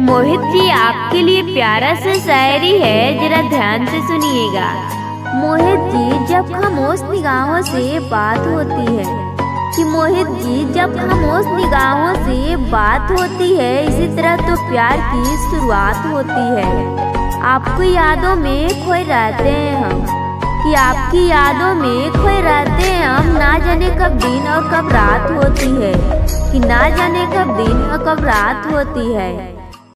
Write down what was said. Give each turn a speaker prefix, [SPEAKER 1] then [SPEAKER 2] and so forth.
[SPEAKER 1] मोहित जी, आपके लिए प्यारा सा शायरी है, जरा ध्यान से सुनिएगा। मोहित जी, जब खामोश निगाहों से बात होती है। कि मोहित जी, जब खामोश निगाहों से बात होती है, इसी तरह तो प्यार की शुरुआत होती है। आपको यादों में खोए रहते हैं हम। कि आपकी यादों में खोए रहते हैं हम, ना जाने कब दिन और कब रात होती है। कि ना जाने कब दिन और कब रात होती है।